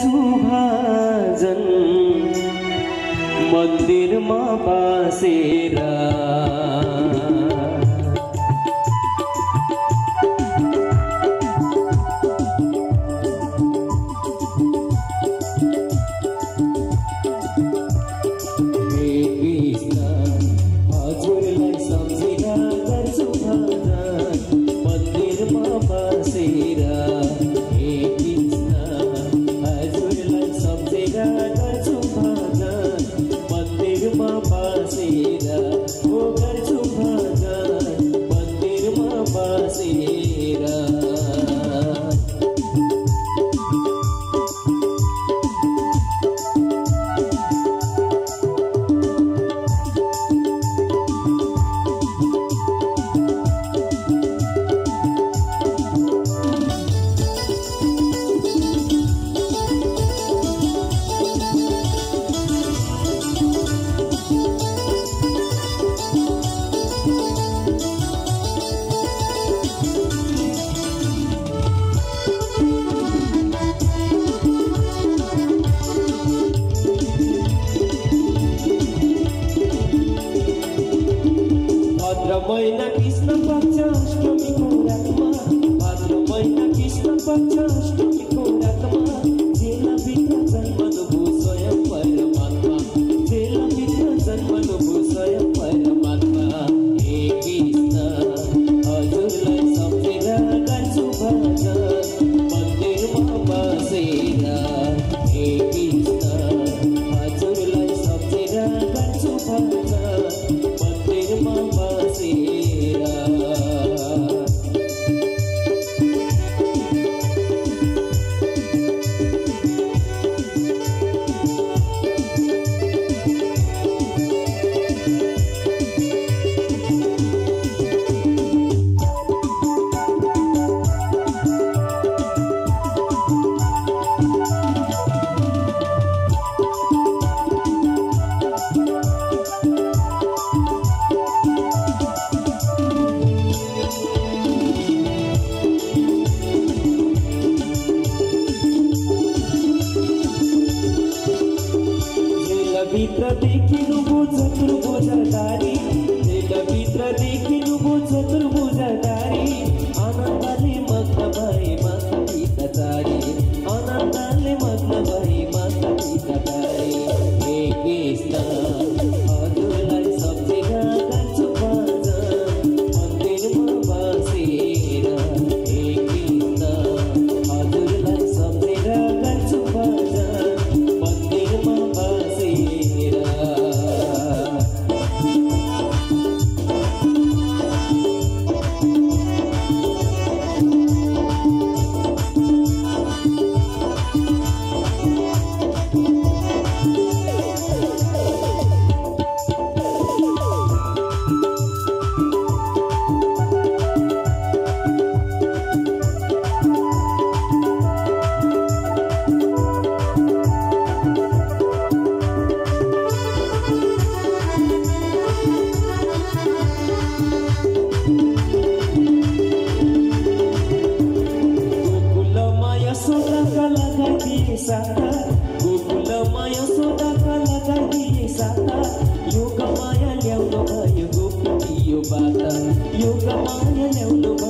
सुभाजन मन्दिरमा बसेरा। Подробойна пісна потяжка, мікура, подробойна пісна потяжка, мікура. लगाइदिए साता गोकुल माया सोदाका लगाइदिए साता योग माया ल्याउनु यो बाता योग माया